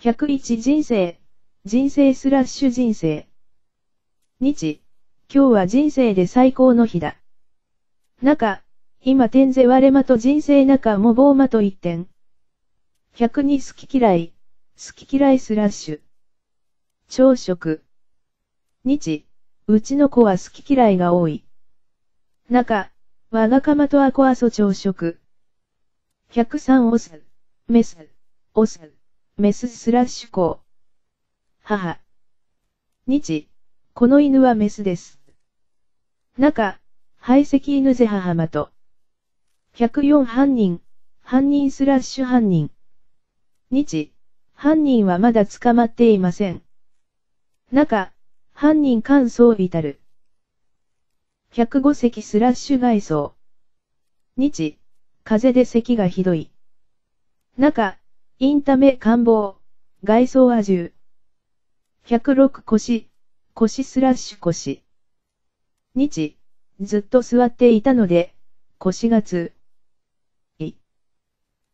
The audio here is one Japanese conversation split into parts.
101人生、人生スラッシュ人生。日、今日は人生で最高の日だ。中、今天ぜ割れまと人生中もぼうまと一点。102好き嫌い、好き嫌いスラッシュ。朝食。日、うちの子は好き嫌いが多い。中、我がかまとあこあそ朝食。103オス、メス、オス、メススラッシュコ母。日、この犬はメスです。中、排斥犬ぜ母まと。104犯人、犯人スラッシュ犯人。日、犯人はまだ捕まっていません。中、犯人感想至る。105席スラッシュ外装。日、風で咳がひどい。中、インタメ官房、外装は重。106腰、腰スラッシュ腰。日、ずっと座っていたので、腰が痛。い。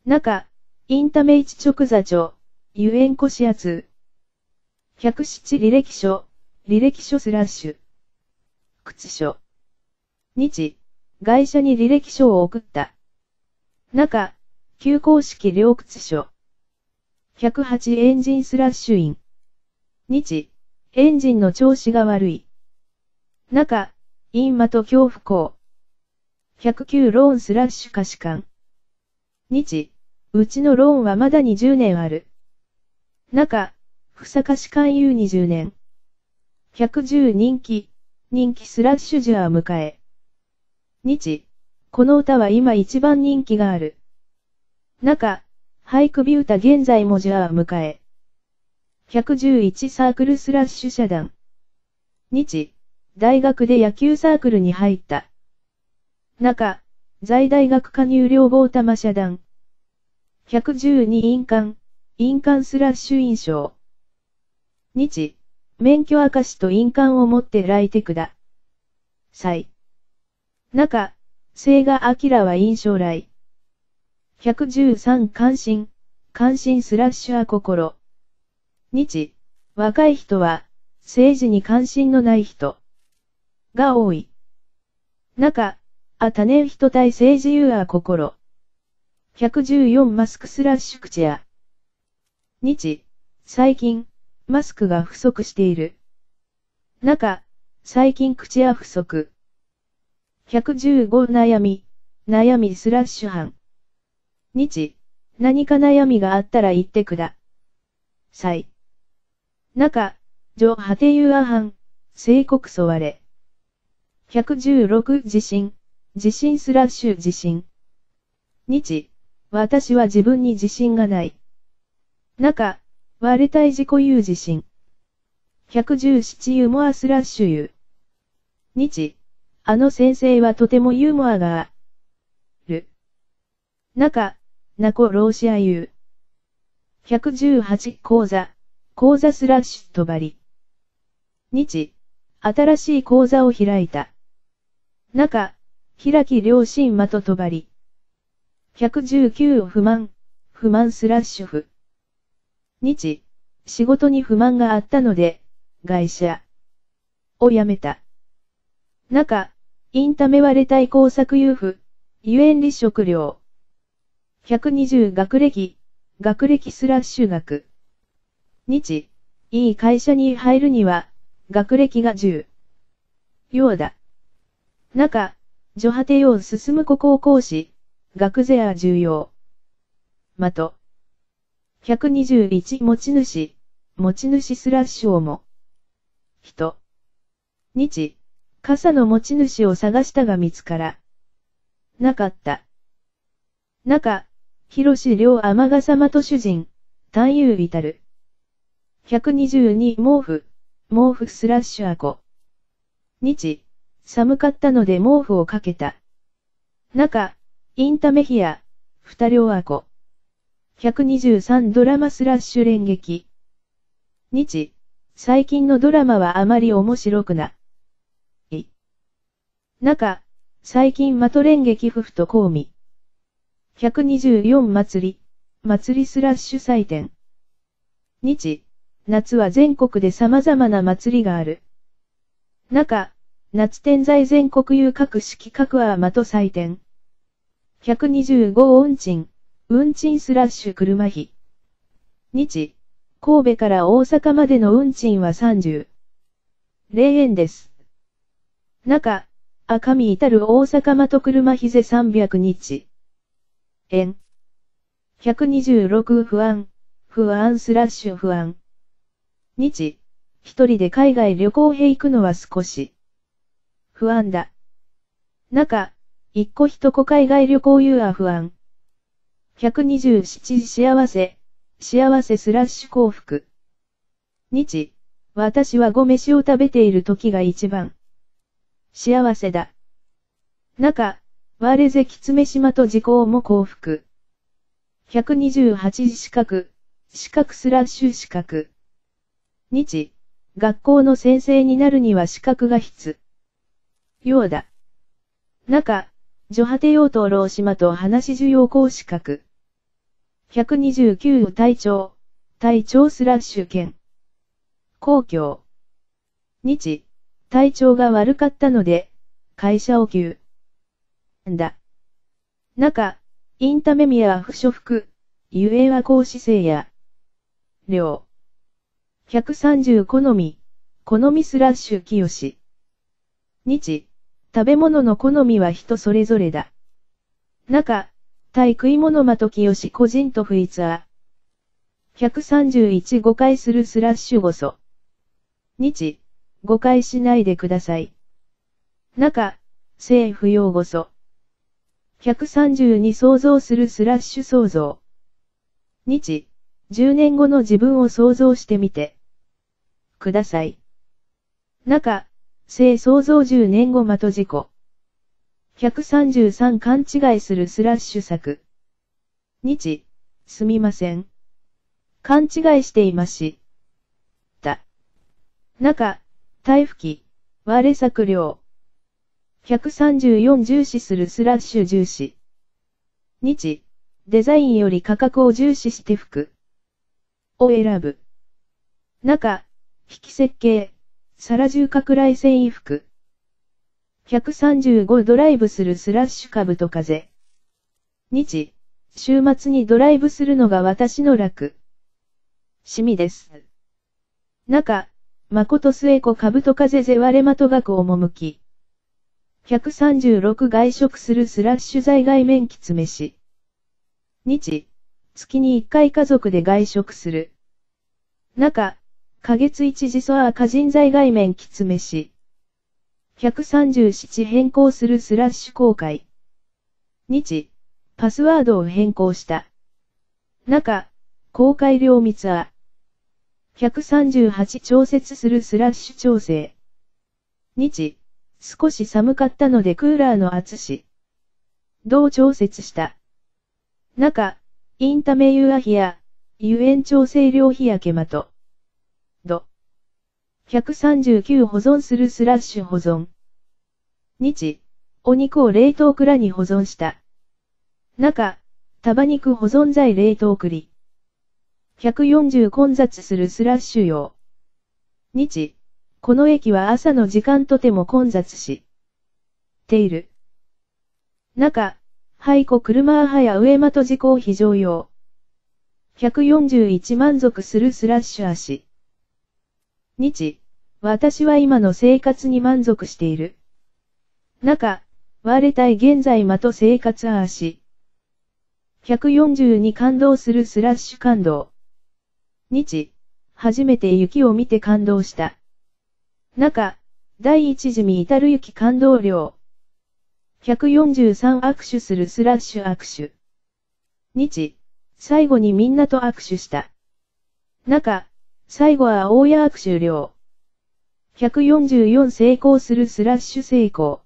中、インタメ一直座長、ゆえん腰圧。107履歴書、履歴書スラッシュ。靴書。日、会社に履歴書を送った。中、旧公式両靴書。108エンジンスラッシュイン。日、エンジンの調子が悪い。中、インマと恐怖校。109ローンスラッシュ可視感。日、うちのローンはまだ20年ある。中、ふさかし勧誘20年。110人気、人気スラッシュジュアを迎え。日、この歌は今一番人気がある。中、俳句美歌現在もジュア迎え。111サークルスラッシュ社団。日、大学で野球サークルに入った。中、在大学加入両方玉社団。112印鑑、印鑑スラッシュ印象。日、免許証と印鑑を持って来てくだ。際。中、聖が明は印象来。113関心、関心スラッシュは心。日、若い人は、政治に関心のない人が多い。中、あたね人対政治優は心。114マスクスラッシュ口や。日、最近、マスクが不足している。中、最近口や不足。115悩み、悩みスラッシュ班。日、何か悩みがあったら言ってくだ。さい。中、上果てゆあ班、聖国そわれ。116地震、地震スラッシュ地震。日、私は自分に自信がない。中、割れたい自己有地震。117ユーモアスラッシュユ。日、あの先生はとてもユーモアがある。中、ナコローシアユー。118講座、講座スラッシュとばり。日、新しい講座を開いた。中、開き両親まととばり。119不満、不満スラッシュフ。日、仕事に不満があったので、会社を辞めた。中、インタメ割れたい工作優付、ゆえん利食料。120学歴、学歴スラッシュ学。日、いい会社に入るには、学歴が10。ようだ。中、女果てよう進む高校講師、学税は重要。まと。121持ち主、持ち主スラッシュをも。人。日、傘の持ち主を探したが見つから。なかった。中、広し両天ヶ様と主人、単遊至る。122毛布、毛布スラッシュアコ。日、寒かったので毛布をかけた。中、インタメヒア、二両アコ。123ドラマスラッシュ連撃。日、最近のドラマはあまり面白くな。い中、最近マトレン劇夫婦と公味。124祭り、祭りスラッシュ祭典。日、夏は全国で様々な祭りがある。中、夏天在全国有各式各アーマと祭典。125運賃、運賃スラッシュ車費。日、神戸から大阪までの運賃は30。0円です。中、赤身至る大阪まと車費ぜ300日。円。126不安、不安スラッシュ不安。日、一人で海外旅行へ行くのは少し不安だ。中、一個一個海外旅行言うは不安。127幸せ、幸せスラッシュ幸福。日、私はご飯を食べている時が一番幸せだ。中、我ぜきつめ島と時効も幸福。128四角、四角スラッシュ四角。日、学校の先生になるには資格が必要だ。中、女果て用と老島と話需要校資格。129隊長、隊長スラッシュ兼。公共。日、体調が悪かったので、会社を休。んだ。中、インタメミア不所服、ゆえは講師生や。量。130好み、好みスラッシュ清。日、食べ物の好みは人それぞれだ。中、対食い物まと清個人と不一は。131誤解するスラッシュごそ。日、誤解しないでください。中、政府用語そ。132想像するスラッシュ想像。日、10年後の自分を想像してみて。ください。中、性創造10年後的事故。133勘違いするスラッシュ作。日、すみません。勘違いしていまし。た。中、台吹き、我作量。134重視するスラッシュ重視。日、デザインより価格を重視して服。を選ぶ。中、引き設計、サラ重拡大繊維服。135ドライブするスラッシュ株と風。日、週末にドライブするのが私の楽。趣味です。中、誠末子株と風ぜ割れまと学趣。136外食するスラッシュ在外面きつ飯。日、月に1回家族で外食する。中、花月一時ソア家人在外面きつめし。137変更するスラッシュ公開。日、パスワードを変更した。中、公開量密は。138調節するスラッシュ調整。日、少し寒かったのでクーラーの厚し。どう調節した？中、インタメユアヒア、油煙調整量日焼けまと。度。139保存するスラッシュ保存。日、お肉を冷凍蔵に保存した。中、束肉保存剤冷凍栗。140混雑するスラッシュ用。日、この駅は朝の時間とても混雑し、ている。中、廃庫車派や上間と事故非常用。141満足するスラッシュ足。日、私は今の生活に満足している。中、割れたい現在まと生活あし。142感動するスラッシュ感動。日、初めて雪を見て感動した。中、第一次見至る雪感動量。143握手するスラッシュ握手。日、最後にみんなと握手した。中、最後は大谷握手量。144成功するスラッシュ成功。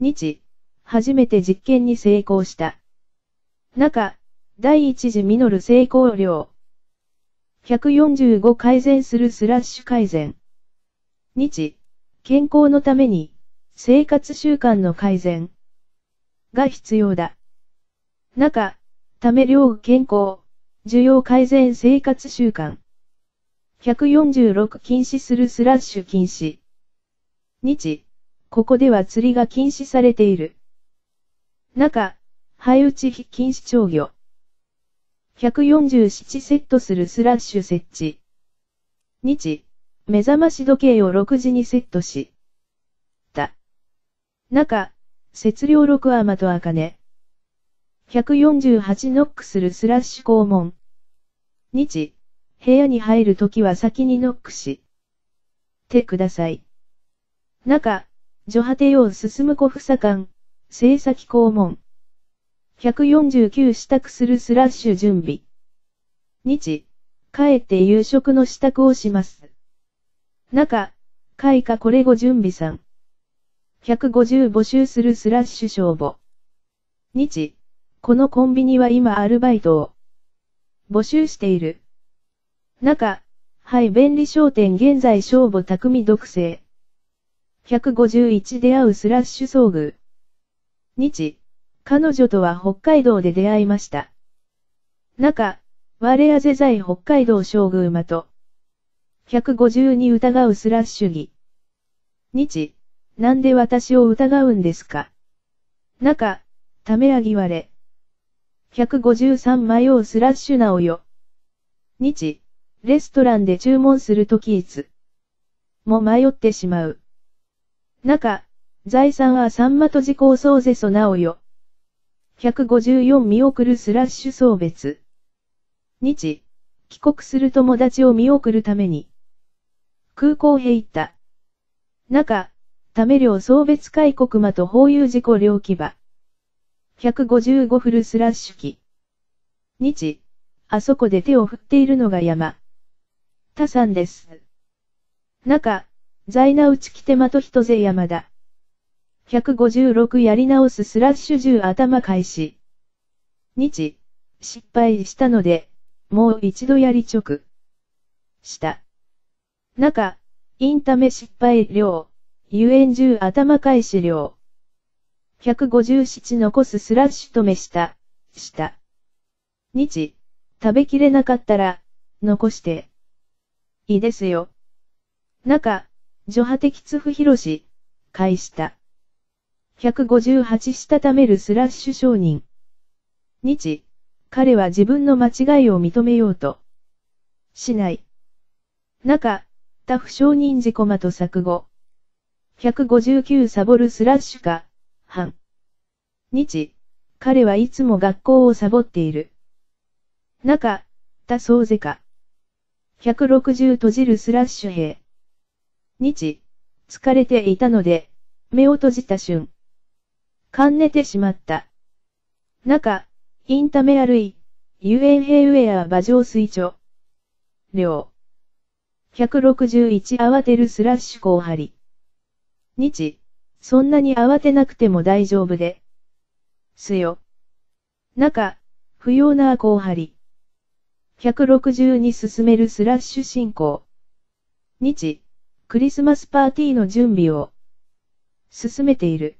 日、初めて実験に成功した。中、第一次実る成功量。145改善するスラッシュ改善。日、健康のために、生活習慣の改善が必要だ。中、ため量健康、需要改善生活習慣。146禁止するスラッシュ禁止。日、ここでは釣りが禁止されている。中、灰打ち禁止調魚。147セットするスラッシュ設置。日、目覚まし時計を6時にセットし。た。中、節量6アマとアカネ。148ノックするスラッシュ肛門。日、部屋に入るときは先にノックし。てください。中、女果てよう進む小房間、正先肛門。149支度するスラッシュ準備。日、帰って夕食の支度をします。中、開花これご準備さん。150募集するスラッシュ消防。日、このコンビニは今アルバイトを募集している。中、はい、便利商店現在消防匠独生。151出会うスラッシュ遭遇。日、彼女とは北海道で出会いました。中、我やぜ在北海道将軍馬と。152疑うスラッシュ儀。日、なんで私を疑うんですか？中、ためらぎ割れ。153迷うスラッシュなおよ。日、レストランで注文するときいつも迷ってしまう。中、財産はサンマと時効総ぜそなおよ。154見送るスラッシュ送別。日、帰国する友達を見送るために。空港へ行った。中、ため量送別開国間と法有事故両騎馬。155フルスラッシュ機。日、あそこで手を振っているのが山。他さんです。中、在那内き手間と人勢山田。156やり直すスラッシュ10頭開始。日、失敗したので、もう一度やり直。した。中、インタメ失敗量、ゆえん10頭開始量。157残すスラッシュ止めした、した。日、食べきれなかったら、残して。いいですよ。中、女派的津不広し、返した。158したためるスラッシュ承認。日、彼は自分の間違いを認めようと。しない。中、他不承認自己まと錯誤。159サボるスラッシュか、半。日、彼はいつも学校をサボっている。中、他総ぜか。160閉じるスラッシュ兵。日、疲れていたので、目を閉じた瞬。かん寝てしまった。中、インタメ歩い、ユエンヘイウェア馬上水著。量。161慌てるスラッシュ後張り。日、そんなに慌てなくても大丈夫で。すよ。中、不要な後張り。160に進めるスラッシュ進行。日、クリスマスパーティーの準備を進めている。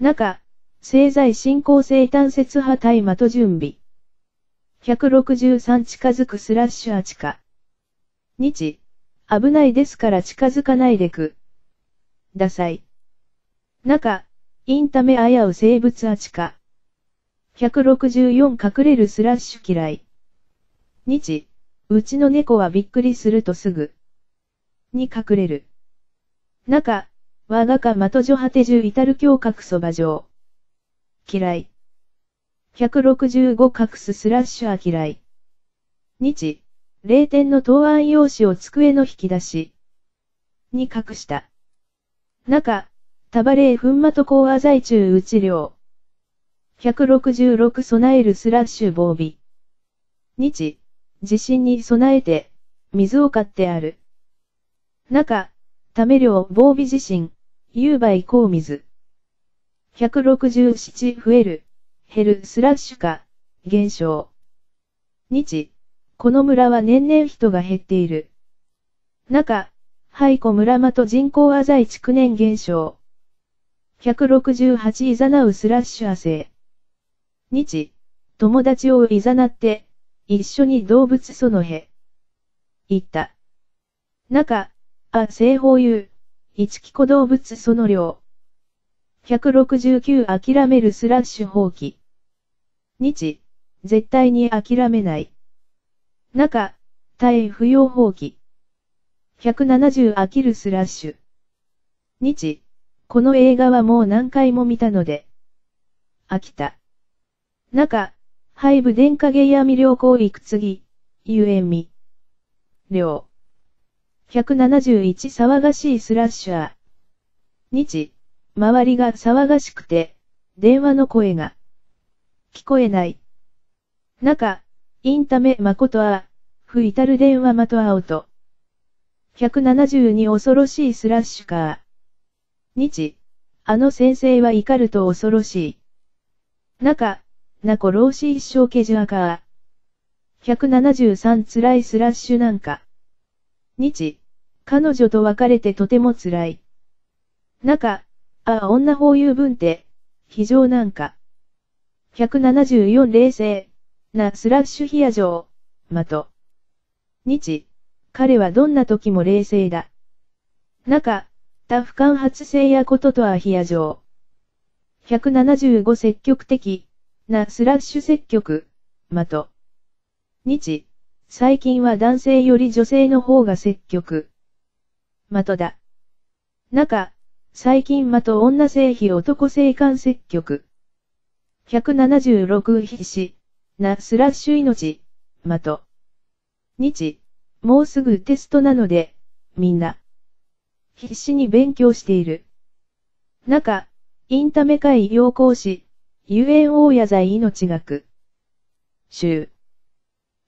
中、製剤進行性単節派対的準備。163近づくスラッシュアチカ。日、危ないですから近づかないでく。ださい。中、インタメ危う生物アチカ。164隠れるスラッシュ嫌い。日、うちの猫はびっくりするとすぐ、に隠れる。中、我がか的女果て中至る胸郭そば上。嫌い。165隠すスラッシュは嫌い。日、0点の答案用紙を机の引き出し。に隠した。中、タバレー粉末高亜在中打ち量。166備えるスラッシュ防備。日、地震に備えて、水を買ってある。中、ため量防備地震、夕売高水。167増える、減るスラッシュ化、減少。日、この村は年々人が減っている。中、廃湖村間と人口浅い築年減少。168いざなうスラッシュ亜生。日、友達をいざなって、一緒に動物そのへ。言った。中、あ、正方言う。一気古動物その量。169諦めるスラッシュ放棄。日、絶対に諦めない。中、耐え不要放棄。170飽きるスラッシュ。日、この映画はもう何回も見たので。飽きた。中、廃部電化ゲイヤミ良行育次、ゆえみ。量。171騒がしいスラッシャー。日、周りが騒がしくて、電話の声が聞こえない。中、インタメ誠あ、不至る電話まとアウト。172恐ろしいスラッシュカー。日、あの先生は怒ると恐ろしい。中、なこ老子一生ケジュアカー。173辛いスラッシュなんか。日、彼女と別れてとても辛い。中、ああ、女法有文って非常なんか。174冷静。な、スラッシュヒア城。まと。日。彼はどんな時も冷静だ。中、多不感発性やこととはヒア城。175積極的。な、スラッシュ積極。まと。日。最近は男性より女性の方が積極。まとだ。中、最近まと女性比男性間積極。176必死。な、スラッシュ命。まと。日。もうすぐテストなので、みんな。必死に勉強している。中、インタメ会要講師、ゆえん大野剤命学。週。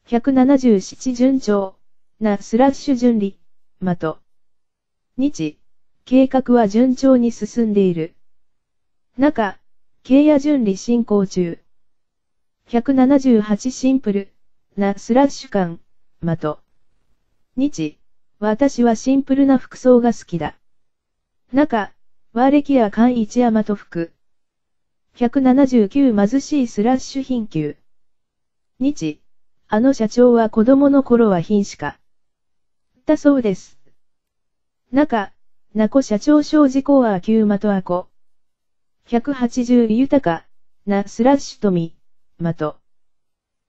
177順調。な、スラッシュ順利。まと。日。計画は順調に進んでいる。中、経営順利進行中。178シンプル、なスラッシュ感、的。日、私はシンプルな服装が好きだ。中、和歴や簡一山と服。179貧しいスラッシュ貧窮。日、あの社長は子供の頃は貧しか。だそうです。中、なこ社長小事故は旧まとあこ。180豊か、なスラッシュ富、まと。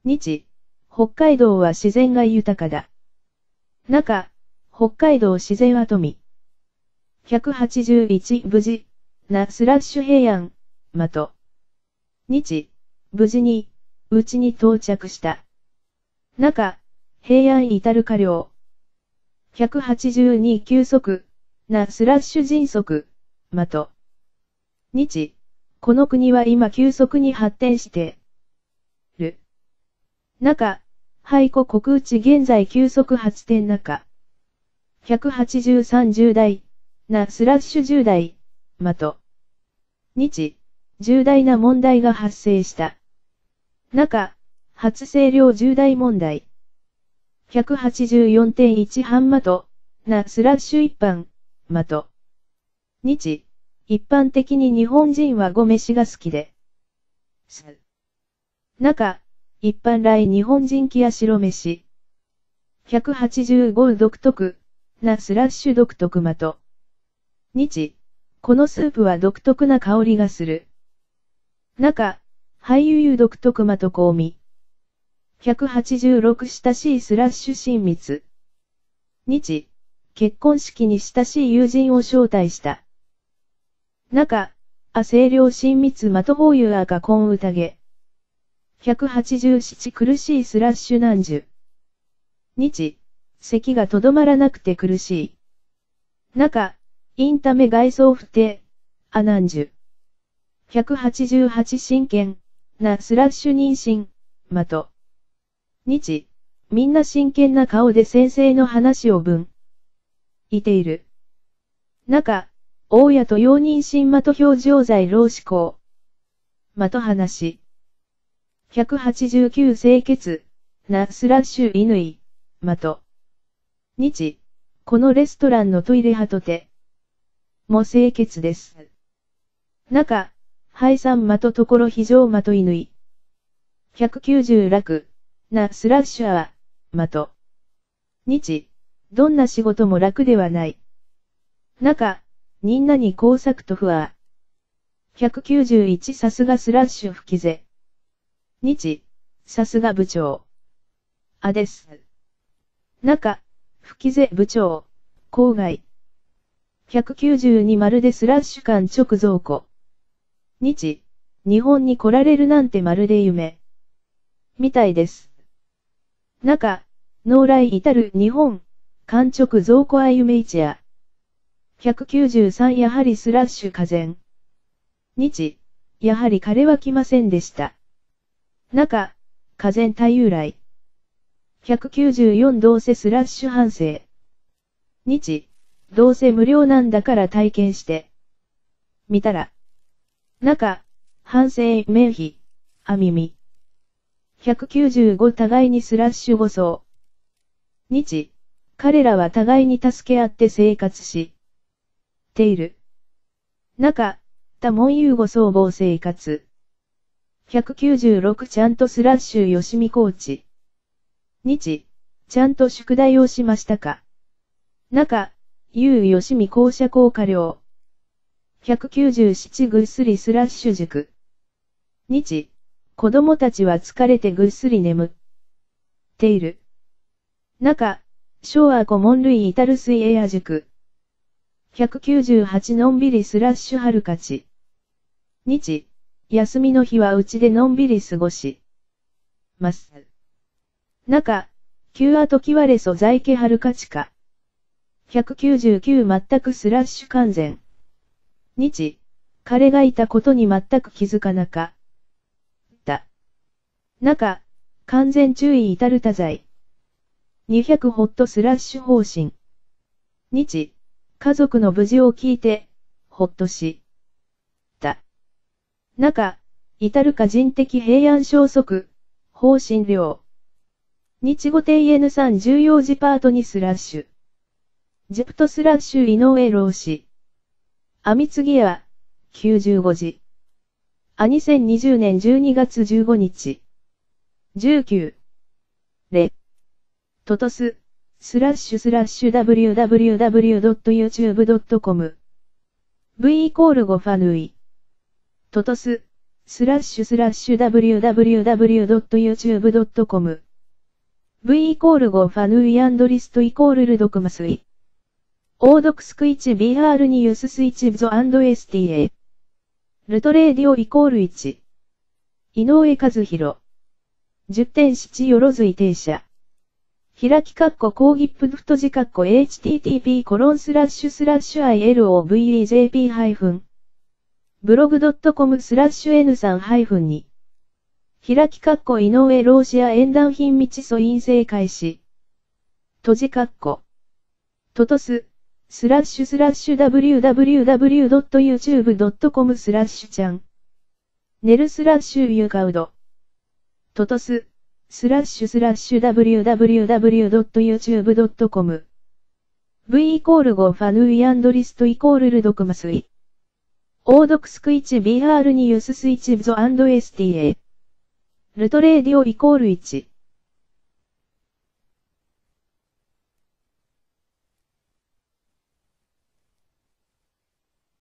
日、北海道は自然が豊かだ。中、北海道自然は富。181無事、なスラッシュ平安、まと。日、無事に、うちに到着した。中、平安至る過量。182休息、なスラッシュ迅速、まと。日、この国は今急速に発展して、中、廃古国内現在急速発展中。183重大、なスラッシュ重大、まと。日、重大な問題が発生した。中、発生量重大問題。184.1半まと、なスラッシュ一般、的。日、一般的に日本人はご飯が好きで。す。中、一般来日本人気や白飯。185独特、なスラッシュ独特的。日、このスープは独特な香りがする。中、俳優独特的香味。186親しいスラッシュ親密。日、結婚式に親しい友人を招待した。中、あ清涼親密的方優赤婚宴。187苦しいスラッシュ難樹。日、咳がとどまらなくて苦しい。中、インタメ外装不定、アナンジュ。188真剣、なスラッシュ妊娠、的。日、みんな真剣な顔で先生の話を文。いている。中、大家と容認新的表情剤老子校。的話。189清潔、なスラッシュ乾、的。日、このレストランのトイレ派とて。も清潔です。中、廃産的とところ非常的乾。190楽、なスラッシュアー、的。日、どんな仕事も楽ではない。中、みんなに工作と不安。191さすがスラッシュ吹きぜ。日、さすが部長。あです。中、吹きぜ部長、郊外。192まるでスラッシュ間直増庫。日、日本に来られるなんてまるで夢。みたいです。中、農来至る日本、間直増庫あゆめ一夜。193やはりスラッシュ火前。日、やはり彼は来ませんでした。中、火前太由来。194どうせスラッシュ反省。日、どうせ無料なんだから体験して。見たら。中、反省、名秘、あみみ。195互いにスラッシュ誤送。日、彼らは互いに助け合って生活し、ている。中、多門遊語総合生活。196ちゃんとスラッシュよしみコーチ。日、ちゃんと宿題をしましたか？中、ゆうよしみ校舎校過料。197ぐっすりスラッシュ塾。日、子供たちは疲れてぐっすり眠っている。中、昭和古門類至る水エア塾。198のんびりスラッシュ春勝ち。日、休みの日はうちでのんびり過ごします。中、旧アトキワレソ在家春勝ちか。199全くスラッシュ完全。日、彼がいたことに全く気づかなかった。中、完全注意至る多罪。200ホットスラッシュ方針。日、家族の無事を聞いて、ほっとし、中、至るか人的平安消息、方針量。日語定 N3 重要時パートにスラッシュ。ジェプトスラッシュ井上老子。アミツギア、95時。あ2020年12月15日。19。レ。トトス、スラッシュスラッシュ www.youtube.com。v イコール5ファヌイ。トトス、スラッシュスラッシュ www.youtube.com。v イコール5ファヌイアンドリストイコールルドクマスイ。オードクスクイチ BR にユススイチブゾ &STA。ルトレーディオイコール1。井上和弘。10.7よろずい停車。開きカッコ講義プフト字カッコ http コロンスラッシュスラッシュ ilovejp ハイフン。ブログドットコムスラッシュ n さんハイフンに。開きカッコ井上ローシア演談品道素陰性開始。閉じカッコ。トトス。スラッシュスラッシュ www.youtube.com スラッシュちゃん。ネルスラッシュユーカウド。トトス、スラッシュスラッシュ www.youtube.com。v イコール5ファヌイアンドリストイコールルドクマスイ。オードクスクイチ BR にユススイチブゾ &STA。ルトレーディオイコール1。